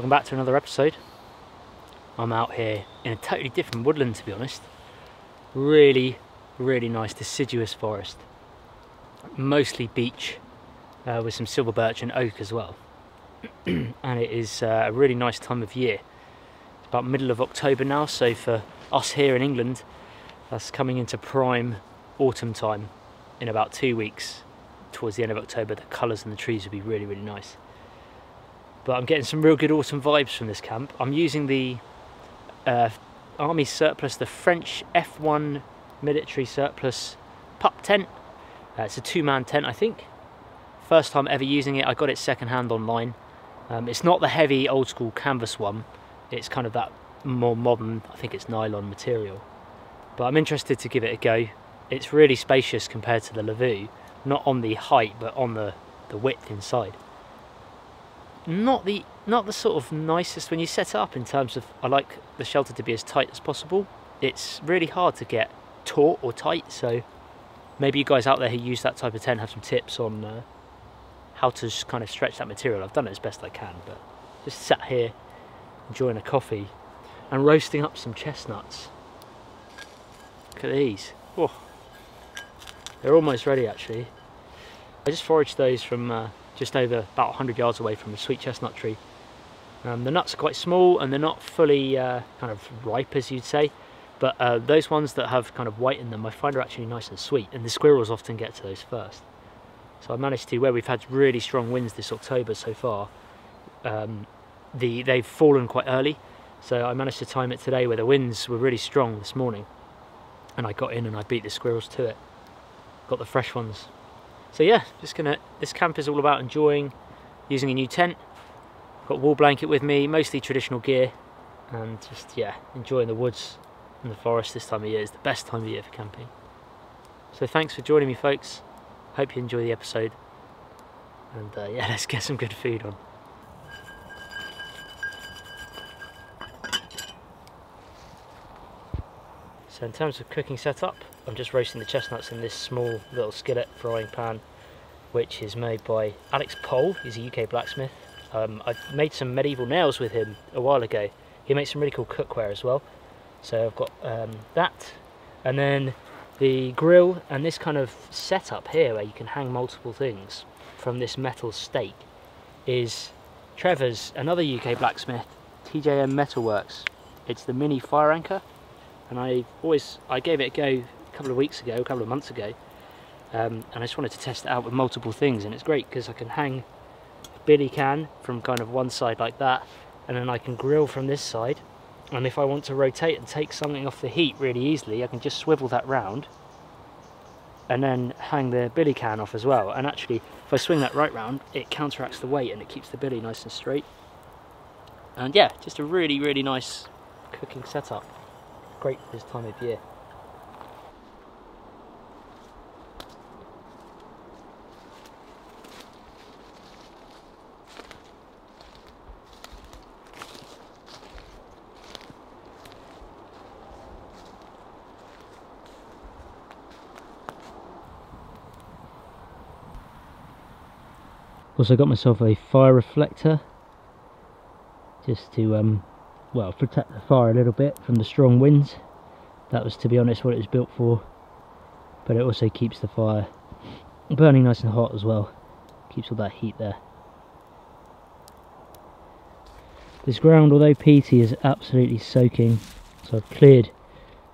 Welcome back to another episode. I'm out here in a totally different woodland to be honest. Really, really nice deciduous forest. Mostly beech uh, with some silver birch and oak as well. and it is uh, a really nice time of year. It's about middle of October now, so for us here in England, that's coming into prime autumn time in about two weeks. Towards the end of October, the colours in the trees will be really, really nice but I'm getting some real good autumn vibes from this camp. I'm using the uh, Army Surplus, the French F1 military surplus pup tent. Uh, it's a two-man tent, I think. First time ever using it. I got it second-hand online. Um, it's not the heavy old-school canvas one. It's kind of that more modern, I think it's nylon material. But I'm interested to give it a go. It's really spacious compared to the lavvu. Not on the height, but on the, the width inside not the not the sort of nicest when you set up in terms of I like the shelter to be as tight as possible. It's really hard to get taut or tight, so maybe you guys out there who use that type of tent have some tips on uh, how to kind of stretch that material. I've done it as best I can, but just sat here enjoying a coffee and roasting up some chestnuts. Look at these. Oh, they're almost ready actually. I just foraged those from uh, just over about 100 yards away from a sweet chestnut tree. Um, the nuts are quite small and they're not fully uh, kind of ripe as you'd say, but uh, those ones that have kind of white in them I find are actually nice and sweet and the squirrels often get to those first. So I managed to, where we've had really strong winds this October so far, um, the, they've fallen quite early, so I managed to time it today where the winds were really strong this morning and I got in and I beat the squirrels to it. Got the fresh ones so yeah, just gonna, this camp is all about enjoying using a new tent. Got wool blanket with me, mostly traditional gear, and just, yeah, enjoying the woods and the forest this time of year is the best time of year for camping. So thanks for joining me folks. Hope you enjoy the episode. And uh, yeah, let's get some good food on. So in terms of cooking setup, I'm just roasting the chestnuts in this small little skillet frying pan, which is made by Alex Pole. He's a UK blacksmith. Um, I made some medieval nails with him a while ago. He makes some really cool cookware as well. So I've got um, that, and then the grill and this kind of setup here where you can hang multiple things from this metal stake is Trevor's, another UK blacksmith, TJM Metalworks. It's the mini fire anchor and I always I gave it a go couple of weeks ago, a couple of months ago, um, and I just wanted to test it out with multiple things, and it's great because I can hang a billy can from kind of one side like that, and then I can grill from this side, and if I want to rotate and take something off the heat really easily, I can just swivel that round, and then hang the billy can off as well, and actually if I swing that right round, it counteracts the weight and it keeps the billy nice and straight. And yeah, just a really, really nice cooking setup great for this time of year. Also got myself a fire reflector just to um, well protect the fire a little bit from the strong winds. That was to be honest what it was built for but it also keeps the fire burning nice and hot as well. Keeps all that heat there. This ground although peaty is absolutely soaking so I've cleared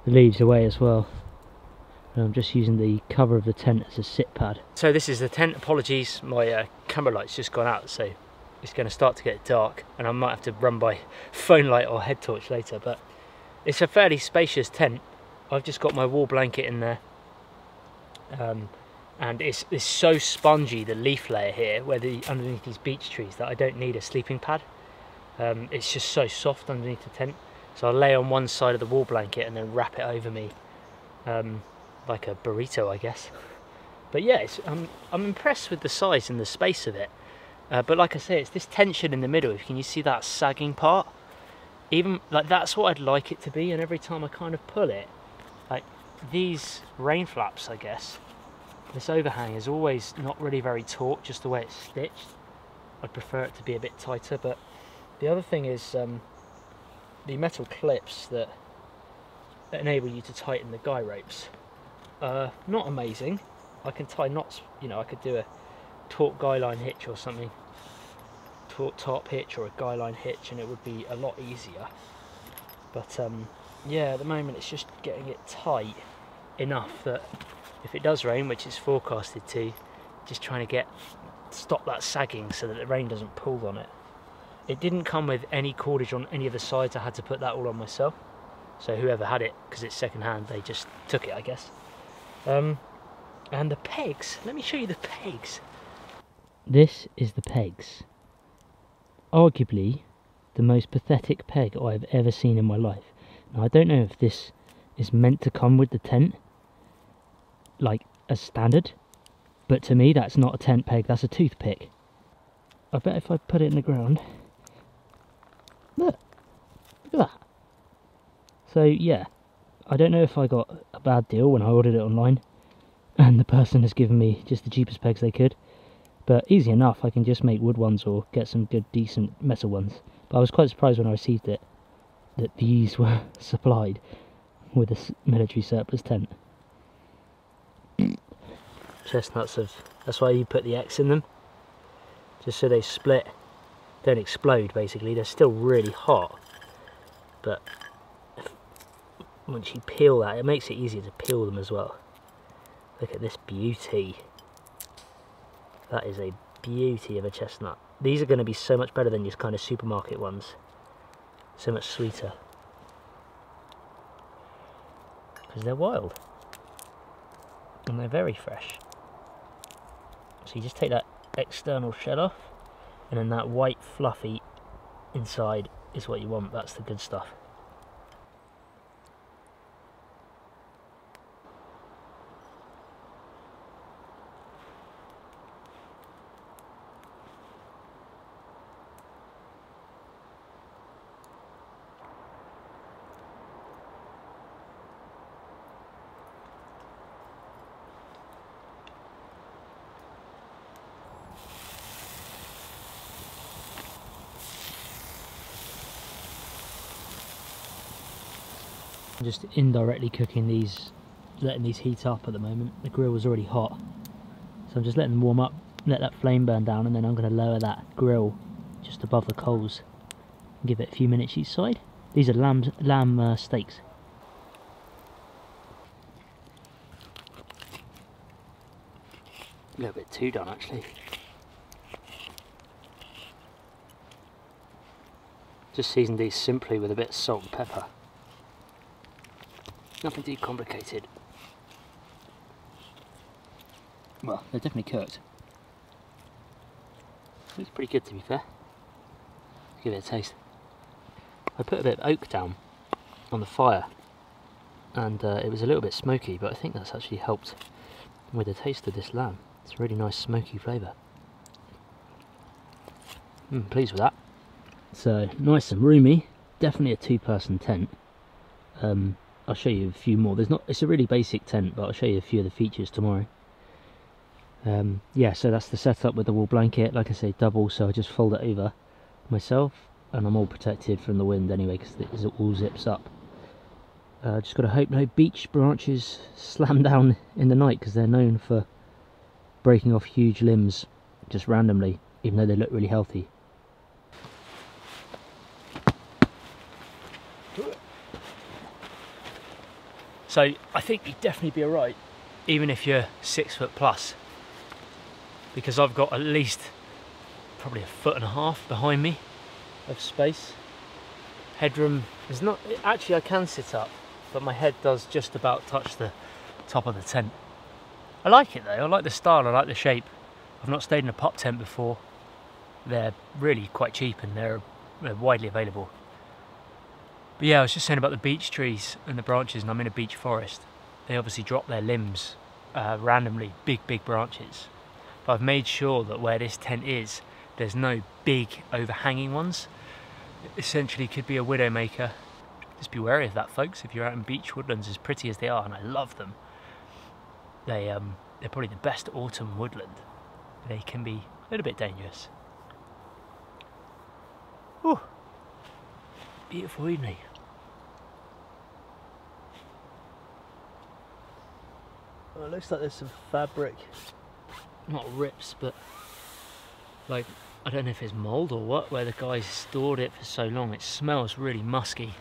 the leaves away as well I'm just using the cover of the tent as a sit pad. So this is the tent. Apologies my uh, camera light's just gone out so it's going to start to get dark and I might have to run by phone light or head torch later but it's a fairly spacious tent. I've just got my wool blanket in there. Um, and it's, it's so spongy the leaf layer here where the underneath these beech trees that I don't need a sleeping pad. Um, it's just so soft underneath the tent. So I'll lay on one side of the wool blanket and then wrap it over me. Um, like a burrito I guess but yeah I'm, I'm impressed with the size and the space of it uh, but like I say, it's this tension in the middle. Can you see that sagging part? Even like that's what I'd like it to be. And every time I kind of pull it, like these rain flaps, I guess, this overhang is always not really very taut, just the way it's stitched. I'd prefer it to be a bit tighter, but The other thing is um, the metal clips that enable you to tighten the guy ropes. Uh, not amazing. I can tie knots, you know, I could do a taut guy line hitch or something, taut top hitch or a guy line hitch, and it would be a lot easier. But um, yeah, at the moment it's just getting it tight enough that if it does rain, which it's forecasted to, just trying to get stop that sagging so that the rain doesn't pull on it. It didn't come with any cordage on any of the sides. I had to put that all on myself. So whoever had it, because it's second hand, they just took it, I guess. Um, and the pegs. Let me show you the pegs. This is the pegs. Arguably the most pathetic peg I've ever seen in my life. Now I don't know if this is meant to come with the tent, like as standard, but to me that's not a tent peg, that's a toothpick. I bet if I put it in the ground, look, look at that. So yeah, I don't know if I got a bad deal when I ordered it online and the person has given me just the cheapest pegs they could. But easy enough, I can just make wood ones or get some good decent metal ones. But I was quite surprised when I received it that these were supplied with a military surplus tent. Chestnuts have, that's why you put the X in them, just so they split, don't explode basically, they're still really hot, but once you peel that, it makes it easier to peel them as well. Look at this beauty. That is a beauty of a chestnut. These are going to be so much better than just kind of supermarket ones. So much sweeter. Because they're wild. And they're very fresh. So you just take that external shell off. And then that white fluffy inside is what you want. That's the good stuff. Just indirectly cooking these, letting these heat up at the moment. The grill was already hot, so I'm just letting them warm up, let that flame burn down, and then I'm going to lower that grill just above the coals. Give it a few minutes each side. These are lamb, lamb uh, steaks. A little bit too done actually. Just seasoned these simply with a bit of salt and pepper. Nothing too complicated. Well, they're definitely cooked. It's pretty good to be fair. give it a taste. I put a bit of oak down on the fire and uh, it was a little bit smoky but I think that's actually helped with the taste of this lamb. It's a really nice smoky flavour. Mm, pleased with that. So nice and roomy, definitely a two person tent. Um, I'll show you a few more. There's not. It's a really basic tent, but I'll show you a few of the features tomorrow. Um, yeah, so that's the setup with the wool blanket. Like I say, double, so I just fold it over myself, and I'm all protected from the wind anyway because it all zips up. Uh, just got to hope no beech branches slam down in the night because they're known for breaking off huge limbs just randomly, even though they look really healthy. So I think you'd definitely be alright, even if you're six foot plus, because I've got at least probably a foot and a half behind me of space. Headroom is not, actually I can sit up, but my head does just about touch the top of the tent. I like it though, I like the style, I like the shape. I've not stayed in a pup tent before. They're really quite cheap and they're, they're widely available. But yeah, I was just saying about the beech trees and the branches, and I'm in a beech forest. They obviously drop their limbs uh, randomly, big, big branches. But I've made sure that where this tent is, there's no big overhanging ones. It essentially could be a widowmaker. Just be wary of that, folks. If you're out in beech woodlands, as pretty as they are, and I love them, they um, they're probably the best autumn woodland. They can be a little bit dangerous. Whew. Beautiful evening. Well, it looks like there's some fabric, not rips, but like, I don't know if it's mould or what, where the guys stored it for so long. It smells really musky.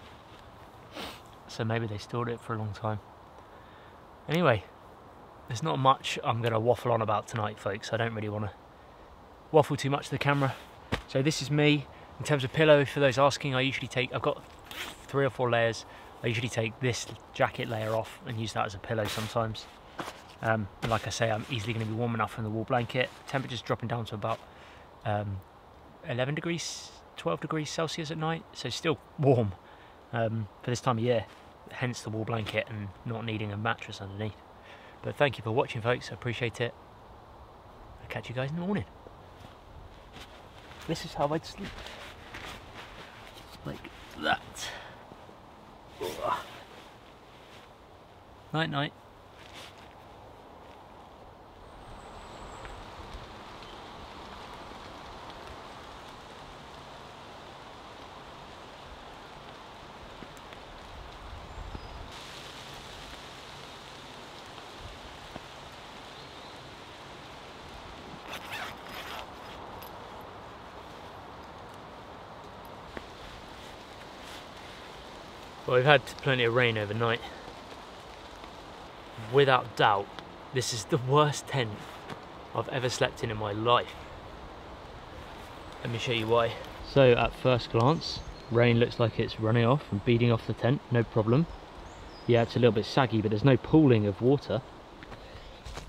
So maybe they stored it for a long time. Anyway, there's not much I'm going to waffle on about tonight, folks. I don't really want to waffle too much to the camera. So this is me. In terms of pillow, for those asking, I usually take, I've got three or four layers. I usually take this jacket layer off and use that as a pillow sometimes. Um, and like I say, I'm easily going to be warm enough from the wool blanket. Temperature's dropping down to about um, 11 degrees, 12 degrees Celsius at night, so still warm um, for this time of year. Hence the wool blanket and not needing a mattress underneath. But thank you for watching, folks. I appreciate it. I'll catch you guys in the morning. This is how I'd sleep. Like that. Night, night. Well, we've had plenty of rain overnight. Without doubt, this is the worst tent I've ever slept in in my life. Let me show you why. So at first glance, rain looks like it's running off and beating off the tent, no problem. Yeah, it's a little bit saggy, but there's no pooling of water.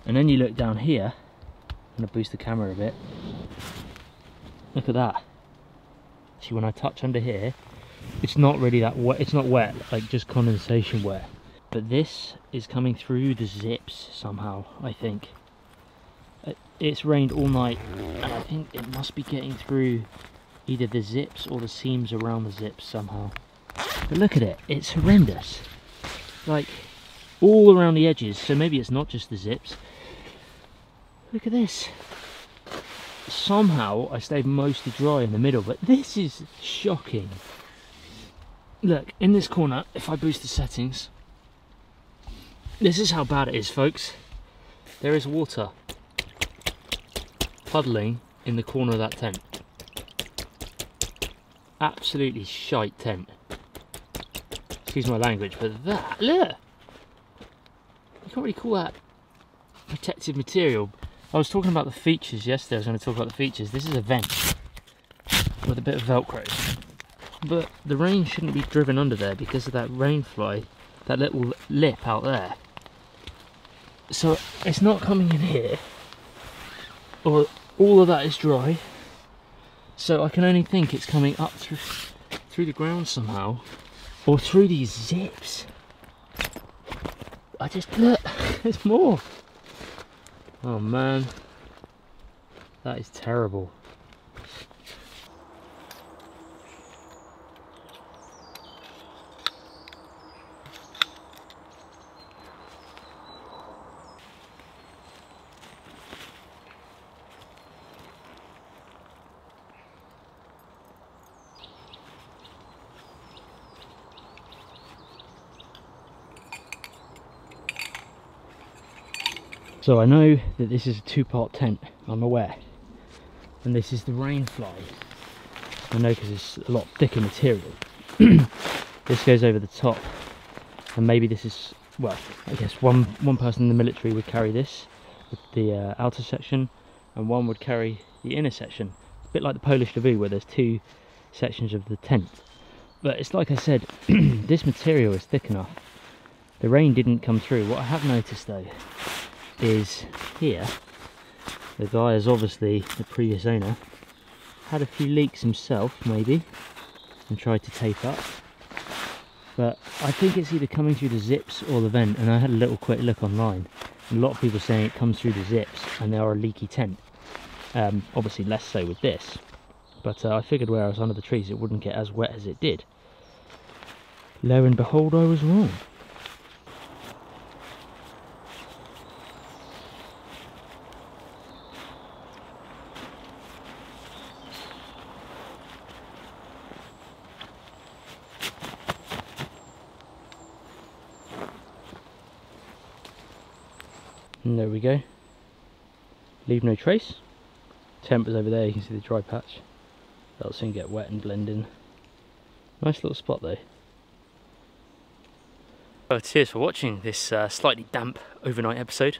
And then you look down here, I'm gonna boost the camera a bit. Look at that. See, when I touch under here, it's not really that wet it's not wet like just condensation wet. But this is coming through the zips somehow I think. Uh, it's rained all night and I think it must be getting through either the zips or the seams around the zips somehow. But look at it it's horrendous. Like all around the edges so maybe it's not just the zips. Look at this. Somehow I stayed mostly dry in the middle but this is shocking look in this corner if I boost the settings this is how bad it is folks. There is water puddling in the corner of that tent. Absolutely shite tent. Excuse my language but that look! You can't really call that protective material. I was talking about the features yesterday I was going to talk about the features. This is a vent with a bit of velcro but the rain shouldn't be driven under there because of that rain fly, that little lip out there. So it's not coming in here, or all of that is dry. So I can only think it's coming up through, through the ground somehow, or through these zips. I just, look, there's more. Oh man, that is terrible. So I know that this is a two-part tent, I'm aware. And this is the rainfly. I know because it's a lot thicker material. this goes over the top. And maybe this is, well, I guess one, one person in the military would carry this, the uh, outer section, and one would carry the inner section. It's a bit like the Polish lavvu where there's two sections of the tent. But it's like I said, this material is thick enough. The rain didn't come through. What I have noticed though is here. The guy is obviously the previous owner. Had a few leaks himself, maybe, and tried to tape up. But I think it's either coming through the zips or the vent, and I had a little quick look online. A lot of people saying it comes through the zips, and they are a leaky tent. Um, obviously less so with this, but uh, I figured where I was under the trees it wouldn't get as wet as it did. Lo and behold, I was wrong. And there we go. Leave no trace. Was over there, you can see the dry patch. That'll soon get wet and blend in. Nice little spot though. Well, cheers for watching this uh, slightly damp overnight episode.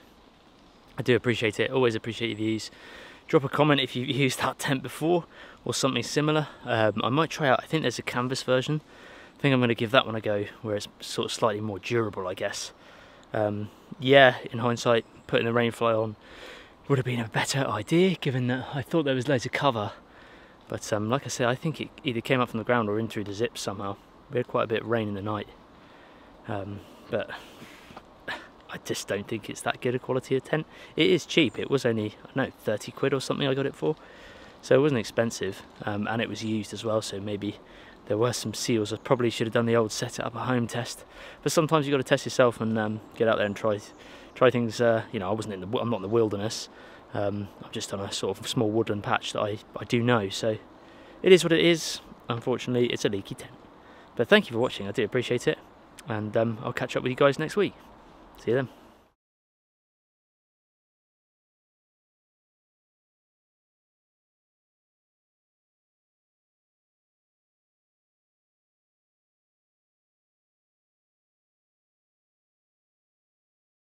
I do appreciate it, always appreciate your views. Drop a comment if you've used that tent before or something similar. Um, I might try out, I think there's a canvas version. I think I'm going to give that one a go where it's sort of slightly more durable, I guess. Um, yeah, in hindsight, putting the rainfly on would have been a better idea given that I thought there was loads of cover. But um, like I said, I think it either came up from the ground or in through the zip somehow. We had quite a bit of rain in the night. Um, but I just don't think it's that good a quality of tent. It is cheap. It was only, I don't know, 30 quid or something I got it for. So it wasn't expensive um, and it was used as well. So maybe there were some seals. I probably should have done the old set it up a home test. But sometimes you've got to test yourself and um, get out there and try try things. Uh, you know, I wasn't in the, I'm not in the wilderness. Um, I'm just on a sort of small woodland patch that I, I do know. So it is what it is. Unfortunately, it's a leaky tent. But thank you for watching. I do appreciate it. And um, I'll catch up with you guys next week. See you then.